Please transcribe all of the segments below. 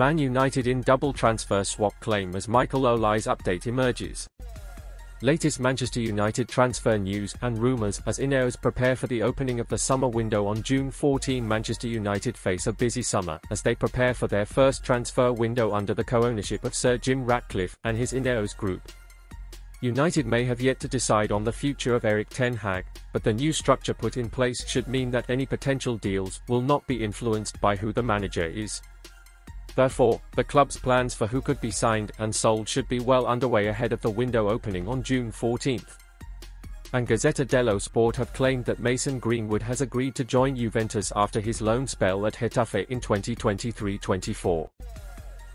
Man United in double transfer swap claim as Michael Olise update emerges. Latest Manchester United transfer news and rumours as Ineos prepare for the opening of the summer window on June 14 Manchester United face a busy summer as they prepare for their first transfer window under the co-ownership of Sir Jim Ratcliffe and his Ineos group. United may have yet to decide on the future of Erik Ten Hag, but the new structure put in place should mean that any potential deals will not be influenced by who the manager is. Therefore, the club's plans for who could be signed and sold should be well underway ahead of the window opening on June 14. And Gazzetta dello Sport have claimed that Mason Greenwood has agreed to join Juventus after his loan spell at Getafe in 2023-24.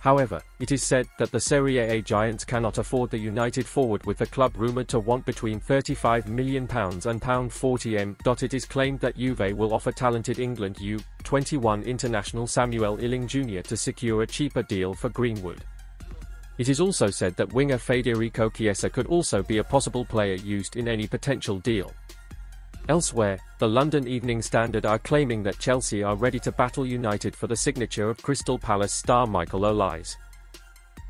However, it is said that the Serie A giants cannot afford the United forward with the club rumoured to want between £35 million and £40m. It is claimed that Juve will offer talented England U-21 international Samuel Iling Jr. to secure a cheaper deal for Greenwood. It is also said that winger Federico Chiesa could also be a possible player used in any potential deal. Elsewhere, the London Evening Standard are claiming that Chelsea are ready to battle United for the signature of Crystal Palace star Michael Olise.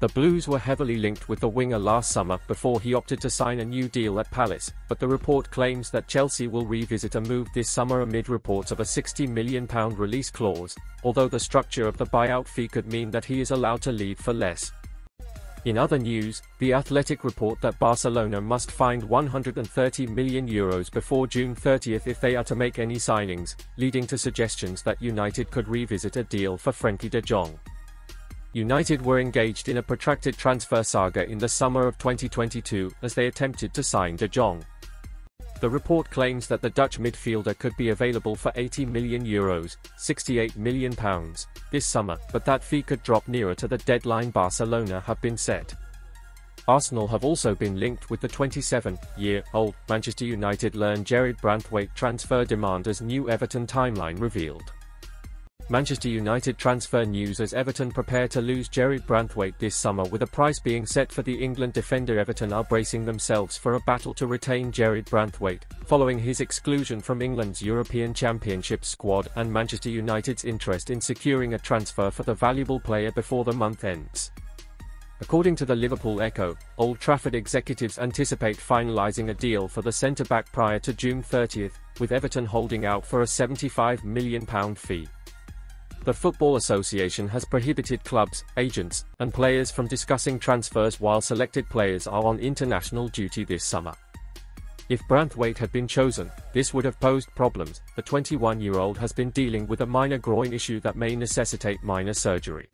The Blues were heavily linked with the winger last summer before he opted to sign a new deal at Palace, but the report claims that Chelsea will revisit a move this summer amid reports of a £60 million release clause, although the structure of the buyout fee could mean that he is allowed to leave for less. In other news, The Athletic report that Barcelona must find 130 million euros before June 30th if they are to make any signings, leading to suggestions that United could revisit a deal for Frankie de Jong. United were engaged in a protracted transfer saga in the summer of 2022 as they attempted to sign de Jong. The report claims that the Dutch midfielder could be available for 80 million euros, 68 million pounds, this summer, but that fee could drop nearer to the deadline Barcelona have been set. Arsenal have also been linked with the 27-year-old Manchester United learn Jarrad Branthwaite transfer demand as new Everton timeline revealed. Manchester United transfer news as Everton prepare to lose Jarrad Branthwaite this summer with a price being set for the England defender Everton are bracing themselves for a battle to retain Jarrad Branthwaite, following his exclusion from England's European Championship squad and Manchester United's interest in securing a transfer for the valuable player before the month ends. According to the Liverpool Echo, Old Trafford executives anticipate finalising a deal for the centre-back prior to June 30th, with Everton holding out for a £75 million fee. The Football Association has prohibited clubs, agents, and players from discussing transfers while selected players are on international duty this summer. If Branthwaite had been chosen, this would have posed problems. The 21-year-old has been dealing with a minor groin issue that may necessitate minor surgery.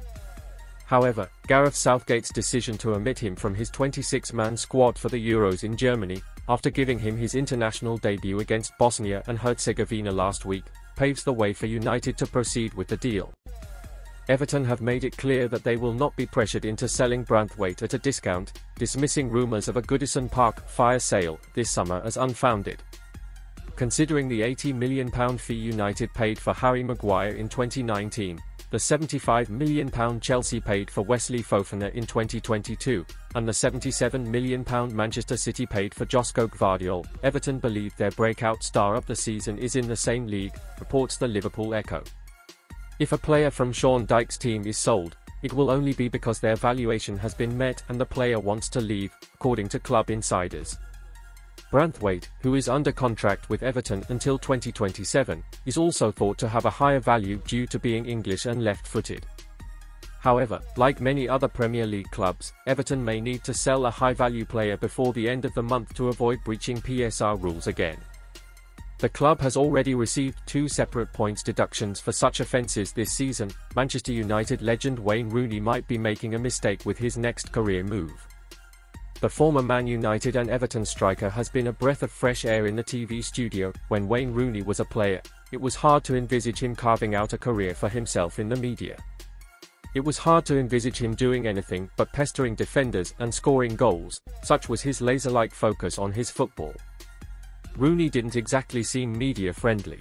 However, Gareth Southgate's decision to omit him from his 26-man squad for the Euros in Germany, after giving him his international debut against Bosnia and Herzegovina last week, paves the way for United to proceed with the deal. Everton have made it clear that they will not be pressured into selling Branthwaite at a discount, dismissing rumours of a Goodison Park fire sale this summer as unfounded. Considering the £80 million fee United paid for Harry Maguire in 2019, the £75 million Chelsea paid for Wesley Fofana in 2022, and the £77 million Manchester City paid for Josko Gvardiol, Everton believe their breakout star of the season is in the same league, reports the Liverpool Echo. If a player from Sean Dyche's team is sold, it will only be because their valuation has been met and the player wants to leave, according to club insiders. Branthwaite, who is under contract with Everton until 2027, is also thought to have a higher value due to being English and left-footed. However, like many other Premier League clubs, Everton may need to sell a high-value player before the end of the month to avoid breaching PSR rules again. The club has already received two separate points deductions for such offences this season. Manchester United legend Wayne Rooney might be making a mistake with his next career move. The former Man United and Everton striker has been a breath of fresh air in the TV studio. When Wayne Rooney was a player, it was hard to envisage him carving out a career for himself in the media. It was hard to envisage him doing anything but pestering defenders and scoring goals, such was his laser-like focus on his football. Rooney didn't exactly seem media-friendly.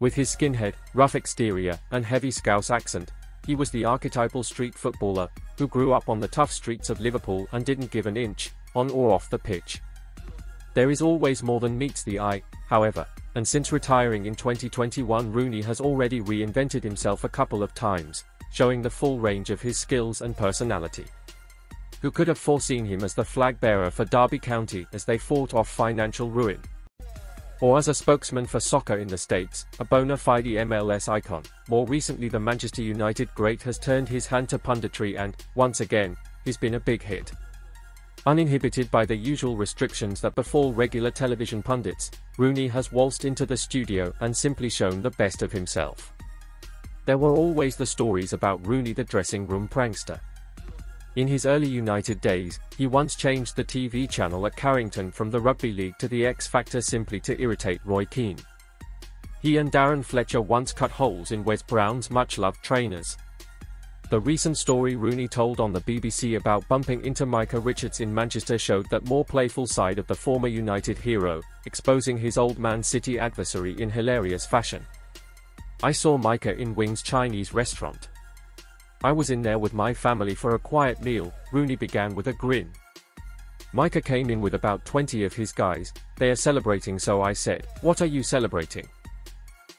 With his skinhead, rough exterior, and heavy Scouse accent, he was the archetypal street footballer, who grew up on the tough streets of Liverpool and didn't give an inch, on or off the pitch. There is always more than meets the eye, however, and since retiring in 2021 Rooney has already reinvented himself a couple of times, showing the full range of his skills and personality. Who could have foreseen him as the flag bearer for Derby County as they fought off financial ruin? Or as a spokesman for soccer in the States, a bona fide MLS icon. More recently the Manchester United great has turned his hand to punditry and, once again, he's been a big hit. Uninhibited by the usual restrictions that befall regular television pundits, Rooney has waltzed into the studio and simply shown the best of himself. There were always the stories about Rooney the dressing room prankster. In his early United days, he once changed the TV channel at Carrington from the Rugby League to the X Factor simply to irritate Roy Keane. He and Darren Fletcher once cut holes in Wes Brown's much-loved trainers. The recent story Rooney told on the BBC about bumping into Micah Richards in Manchester showed that more playful side of the former United hero, exposing his old Man City adversary in hilarious fashion. I saw Micah in Wing's Chinese restaurant. I was in there with my family for a quiet meal, Rooney began with a grin. Micah came in with about 20 of his guys, they are celebrating so I said, what are you celebrating?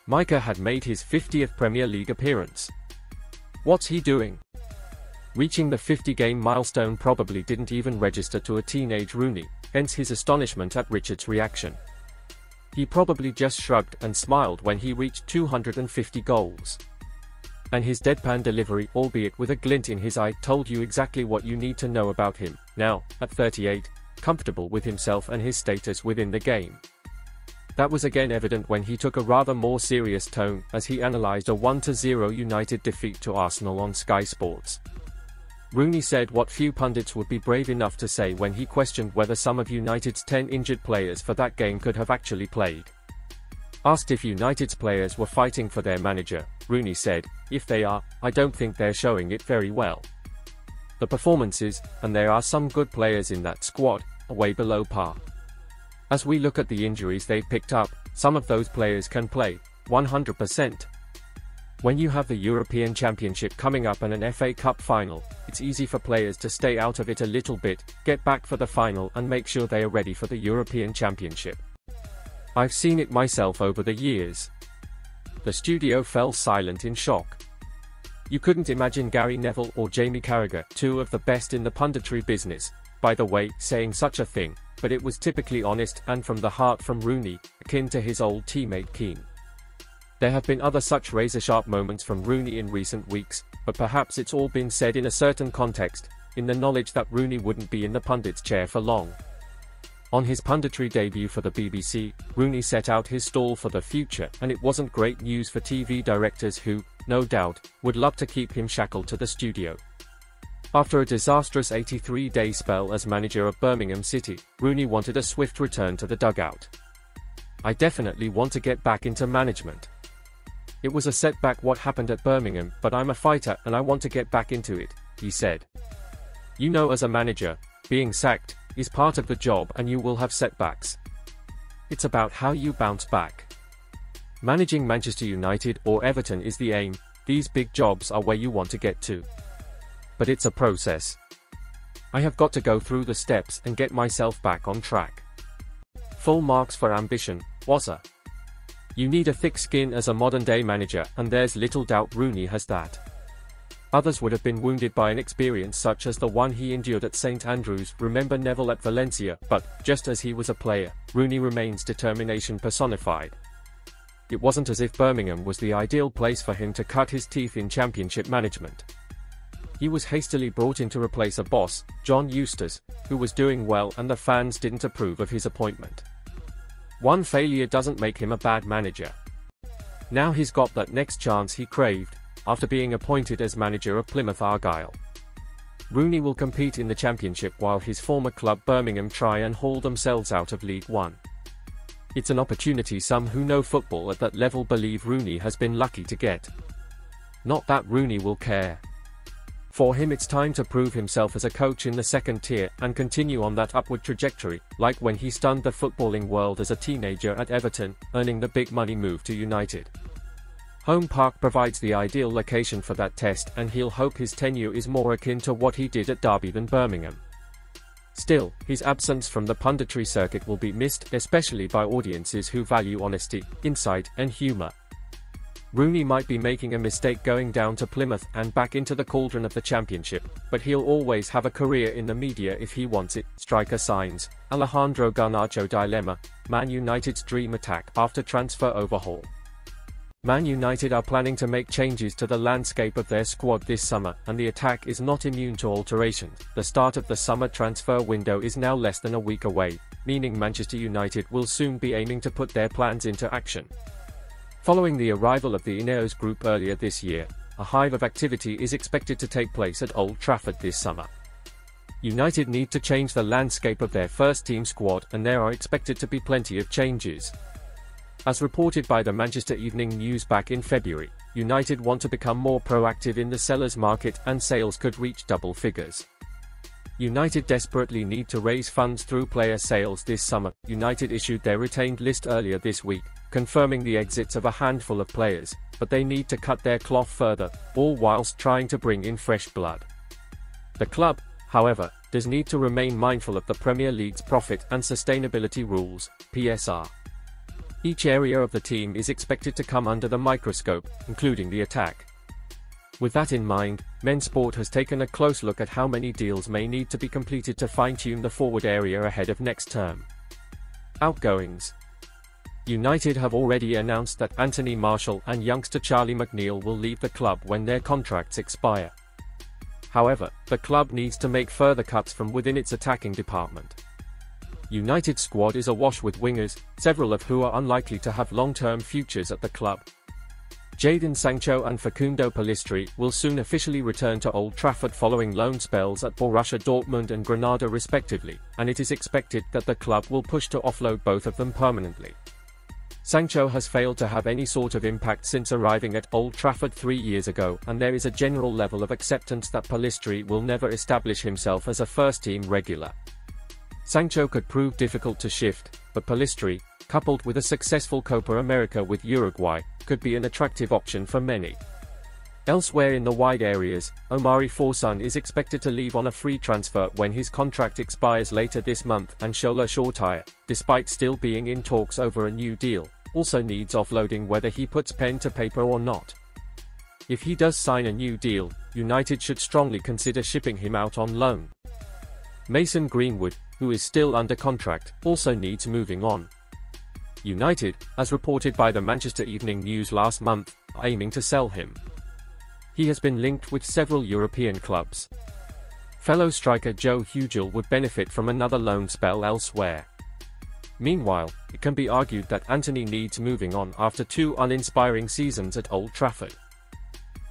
Micah had made his 50th Premier League appearance. What's he doing? Reaching the 50-game milestone probably didn't even register to a teenage Rooney, hence his astonishment at Richards' reaction. He probably just shrugged and smiled when he reached 250 goals and his deadpan delivery, albeit with a glint in his eye, told you exactly what you need to know about him, now, at 38, comfortable with himself and his status within the game. That was again evident when he took a rather more serious tone as he analysed a 1-0 United defeat to Arsenal on Sky Sports. Rooney said what few pundits would be brave enough to say when he questioned whether some of United's 10 injured players for that game could have actually played. Asked if United's players were fighting for their manager, Rooney said, if they are, I don't think they're showing it very well. The performances, and there are some good players in that squad, are way below par. As we look at the injuries they've picked up, some of those players can play, 100%. When you have the European Championship coming up and an FA Cup final, it's easy for players to stay out of it a little bit, get back for the final and make sure they are ready for the European Championship. I've seen it myself over the years. The studio fell silent in shock. You couldn't imagine Gary Neville or Jamie Carragher, two of the best in the punditry business, by the way, saying such a thing, but it was typically honest and from the heart from Rooney, akin to his old teammate Keane. There have been other such razor-sharp moments from Rooney in recent weeks, but perhaps it's all been said in a certain context, in the knowledge that Rooney wouldn't be in the pundit's chair for long. On his punditry debut for the BBC, Rooney set out his stall for the future and it wasn't great news for TV directors who, no doubt, would love to keep him shackled to the studio. After a disastrous 83-day spell as manager of Birmingham City, Rooney wanted a swift return to the dugout. I definitely want to get back into management. It was a setback what happened at Birmingham, but I'm a fighter and I want to get back into it, he said. You know as a manager, being sacked, is part of the job and you will have setbacks. It's about how you bounce back. Managing Manchester United or Everton is the aim, these big jobs are where you want to get to. But it's a process. I have got to go through the steps and get myself back on track. Full marks for ambition, Wazza. You need a thick skin as a modern day manager and there's little doubt Rooney has that. Others would have been wounded by an experience such as the one he endured at St Andrews, remember Neville at Valencia, but, just as he was a player, Rooney remains determination personified. It wasn't as if Birmingham was the ideal place for him to cut his teeth in championship management. He was hastily brought in to replace a boss, John Eustace, who was doing well and the fans didn't approve of his appointment. One failure doesn't make him a bad manager. Now he's got that next chance he craved, after being appointed as manager of Plymouth Argyle. Rooney will compete in the championship while his former club Birmingham try and haul themselves out of League One. It's an opportunity some who know football at that level believe Rooney has been lucky to get. Not that Rooney will care. For him it's time to prove himself as a coach in the second tier and continue on that upward trajectory, like when he stunned the footballing world as a teenager at Everton, earning the big money move to United. Home Park provides the ideal location for that test and he'll hope his tenure is more akin to what he did at Derby than Birmingham. Still, his absence from the punditry circuit will be missed, especially by audiences who value honesty, insight, and humor. Rooney might be making a mistake going down to Plymouth and back into the cauldron of the championship, but he'll always have a career in the media if he wants it, striker signs. Alejandro Garnacho dilemma, Man United's dream attack after transfer overhaul. Man United are planning to make changes to the landscape of their squad this summer, and the attack is not immune to alterations. The start of the summer transfer window is now less than a week away, meaning Manchester United will soon be aiming to put their plans into action. Following the arrival of the Ineos group earlier this year, a hive of activity is expected to take place at Old Trafford this summer. United need to change the landscape of their first team squad and there are expected to be plenty of changes. As reported by the Manchester Evening News back in February, United want to become more proactive in the sellers market and sales could reach double figures. United desperately need to raise funds through player sales this summer. United issued their retained list earlier this week, confirming the exits of a handful of players, but they need to cut their cloth further, all whilst trying to bring in fresh blood. The club, however, does need to remain mindful of the Premier League's profit and sustainability rules, PSR. Each area of the team is expected to come under the microscope, including the attack. With that in mind, Men's Sport has taken a close look at how many deals may need to be completed to fine-tune the forward area ahead of next term. Outgoings United have already announced that Anthony Martial and youngster Charlie McNeill will leave the club when their contracts expire. However, the club needs to make further cuts from within its attacking department. United's squad is awash with wingers, several of who are unlikely to have long-term futures at the club. Jadon Sancho and Facundo Pellistri will soon officially return to Old Trafford following loan spells at Borussia Dortmund and Granada respectively, and it is expected that the club will push to offload both of them permanently. Sancho has failed to have any sort of impact since arriving at Old Trafford three years ago, and there is a general level of acceptance that Pellistri will never establish himself as a first-team regular. Sancho could prove difficult to shift, but Pellistri, coupled with a successful Copa America with Uruguay, could be an attractive option for many. Elsewhere in the wide areas, Omari Forson is expected to leave on a free transfer when his contract expires later this month and Shola Shoretire, despite still being in talks over a new deal, also needs offloading whether he puts pen to paper or not. If he does sign a new deal, United should strongly consider shipping him out on loan. Mason Greenwood, who is still under contract, also needs moving on. United, as reported by the Manchester Evening News last month, are aiming to sell him. He has been linked with several European clubs. Fellow striker Joe Hugill would benefit from another loan spell elsewhere. Meanwhile, it can be argued that Antony needs moving on after two uninspiring seasons at Old Trafford.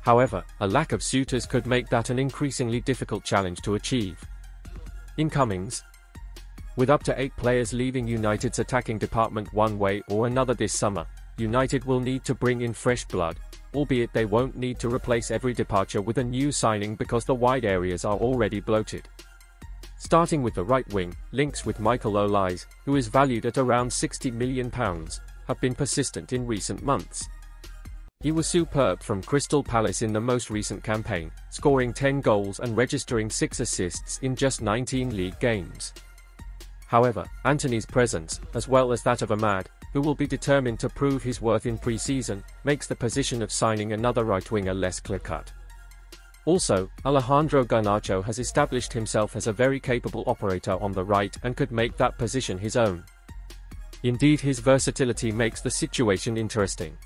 However, a lack of suitors could make that an increasingly difficult challenge to achieve. Incomings With up to eight players leaving United's attacking department one way or another this summer, United will need to bring in fresh blood, albeit they won't need to replace every departure with a new signing because the wide areas are already bloated. Starting with the right wing, links with Michael Olise, who is valued at around £60 million, have been persistent in recent months. He was superb from Crystal Palace in the most recent campaign, scoring 10 goals and registering 6 assists in just 19 league games. However, Antony's presence, as well as that of Amad, who will be determined to prove his worth in pre-season, makes the position of signing another right-winger less clear-cut. Also, Alejandro Garnacho has established himself as a very capable operator on the right and could make that position his own. Indeed his versatility makes the situation interesting.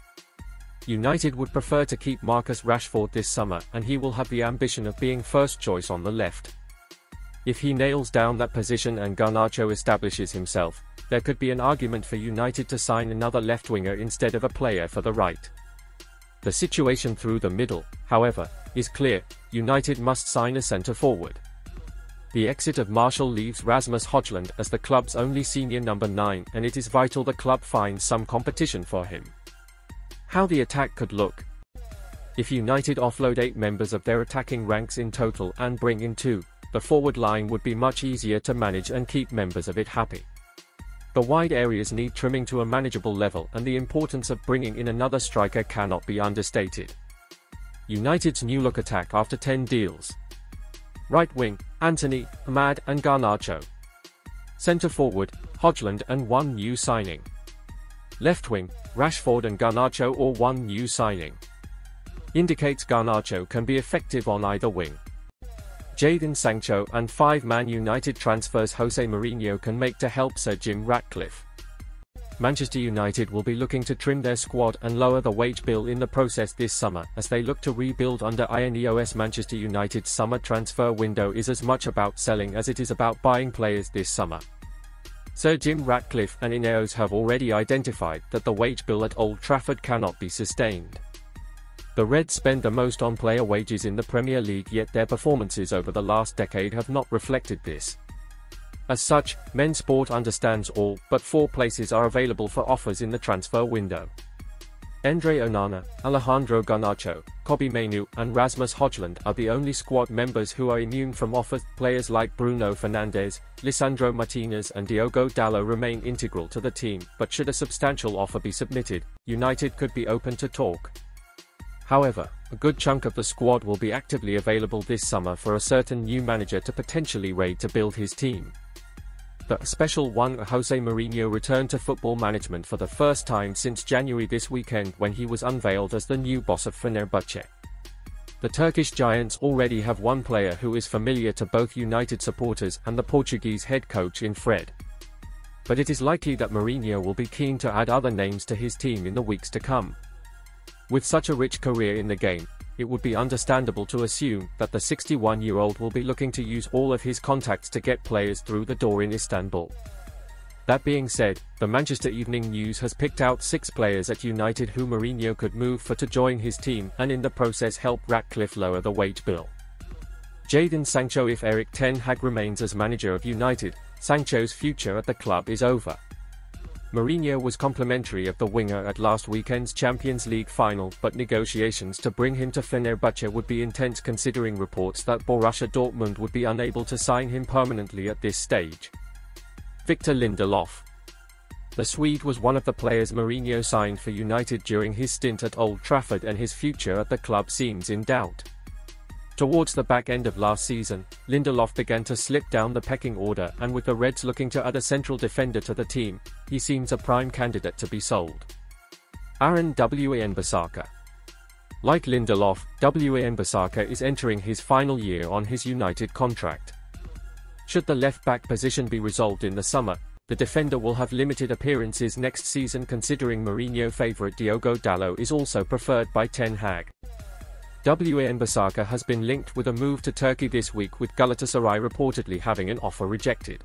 United would prefer to keep Marcus Rashford this summer and he will have the ambition of being first choice on the left. If he nails down that position and Garnacho establishes himself, there could be an argument for United to sign another left winger instead of a player for the right. The situation through the middle, however, is clear, United must sign a centre forward. The exit of Martial leaves Rasmus Højlund as the club's only senior number 9 and it is vital the club finds some competition for him. How the attack could look. If United offload 8 members of their attacking ranks in total and bring in 2, the forward line would be much easier to manage and keep members of it happy. The wide areas need trimming to a manageable level and the importance of bringing in another striker cannot be understated. United's new look attack after 10 deals. Right wing, Antony, Amad and Garnacho. Centre forward, Højlund and one new signing. Left wing, Rashford and Garnacho or one new signing. Indicates Garnacho can be effective on either wing. Jadon Sancho and five Man United transfers Jose Mourinho can make to help Sir Jim Ratcliffe. Manchester United will be looking to trim their squad and lower the wage bill in the process this summer as they look to rebuild under Ineos Manchester United's summer transfer window is as much about selling as it is about buying players this summer. Sir Jim Ratcliffe and Ineos have already identified that the wage bill at Old Trafford cannot be sustained. The Reds spend the most on player wages in the Premier League yet their performances over the last decade have not reflected this. As such, Men Sport understands all but four places are available for offers in the transfer window. Andre Onana, Alejandro Garnacho, Kobbie Mainoo and Rasmus Højlund are the only squad members who are immune from offers. Players like Bruno Fernandes, Lisandro Martinez and Diogo Dalot remain integral to the team, but should a substantial offer be submitted, United could be open to talk. However, a good chunk of the squad will be actively available this summer for a certain new manager to potentially raid to build his team. The special one Jose Mourinho returned to football management for the first time since January this weekend when he was unveiled as the new boss of Fenerbahce. The Turkish Giants already have one player who is familiar to both United supporters and the Portuguese head coach in Fred. But it is likely that Mourinho will be keen to add other names to his team in the weeks to come. With such a rich career in the game, it would be understandable to assume that the 61-year-old will be looking to use all of his contacts to get players through the door in Istanbul. That being said, the Manchester Evening News has picked out six players at United who Mourinho could move for to join his team and in the process help Ratcliffe lower the wage bill. Jadon Sancho If Erik Ten Hag remains as manager of United, Sancho's future at the club is over. Mourinho was complimentary of the winger at last weekend's Champions League final, but negotiations to bring him to Fenerbahce would be intense considering reports that Borussia Dortmund would be unable to sign him permanently at this stage. Victor Lindelof The Swede was one of the players Mourinho signed for United during his stint at Old Trafford and his future at the club seems in doubt. Towards the back end of last season, Lindelof began to slip down the pecking order and with the Reds looking to add a central defender to the team, he seems a prime candidate to be sold. Aaron Wan-Bissaka Like Lindelof, Wan-Bissaka is entering his final year on his United contract. Should the left-back position be resolved in the summer, the defender will have limited appearances next season considering Mourinho favourite Diogo Dalot is also preferred by Ten Hag. Wan-Bissaka has been linked with a move to Turkey this week with Galatasaray reportedly having an offer rejected.